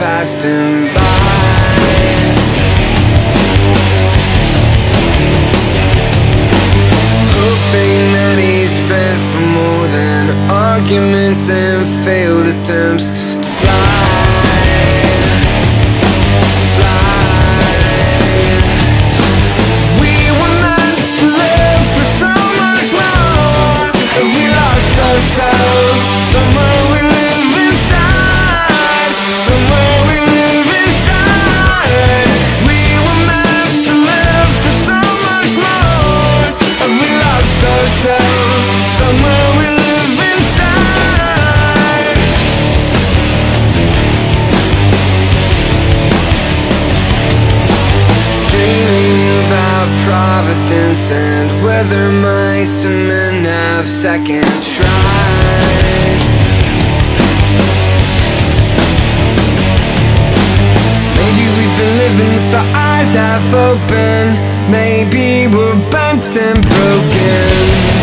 passed him by. Hoping that he's bent for more than arguments and failed attempts. Providence and whether mice and men have second tries. Maybe we've been living with our eyes half open. Maybe we're bent and. Broken.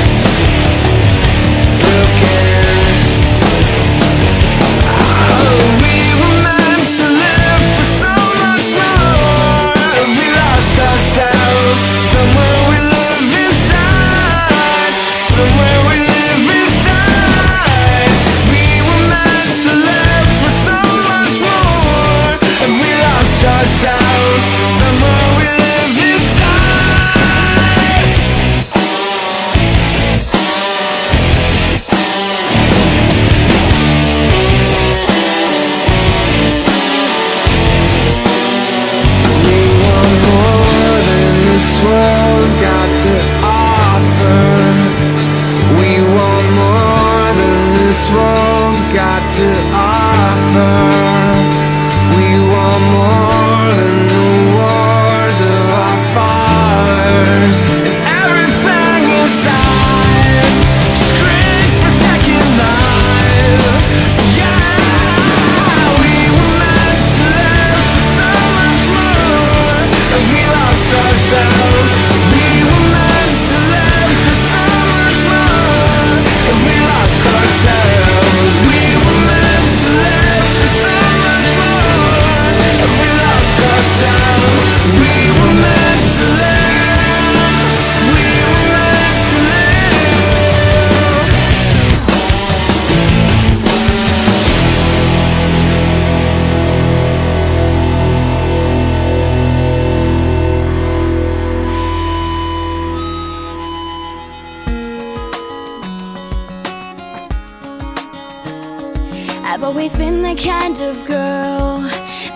I've always been the kind of girl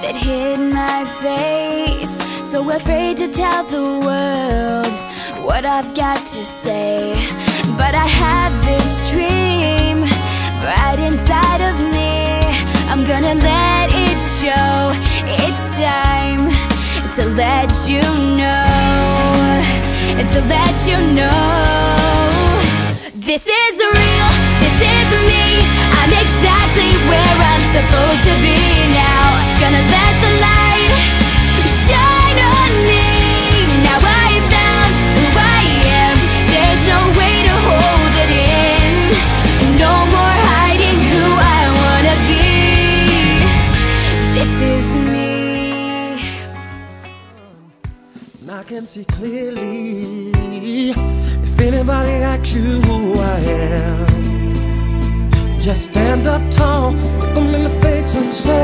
that hid my face. So afraid to tell the world what I've got to say. But I have this dream right inside of me. I'm gonna let it show. It's time to let you know. To let you know. This is real, this is me. I'm exactly where I'm supposed to be now. Gonna let the light shine on me. Now I found who I am. There's no way to hold it in. No more hiding who I wanna be. This is me. And I can see clearly if anybody asks you who I am. Just stand up tall, look them in the face and say,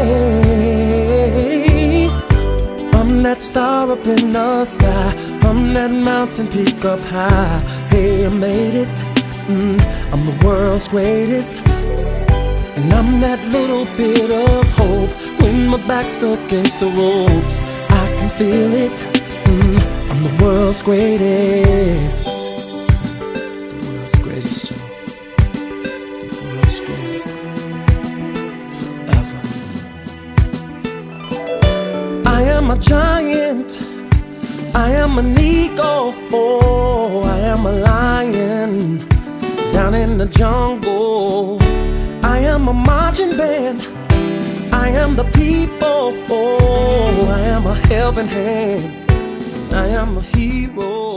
I'm that star up in the sky, I'm that mountain peak up high. Hey, I made it, mm, I'm the world's greatest. And I'm that little bit of hope when my back's against the ropes. I can feel it. Mm, I'm the world's greatest. I am a giant. I am an eagle. Oh, I am a lion down in the jungle. I am a marching band. I am the people. Oh, I am a helping hand. I am a hero.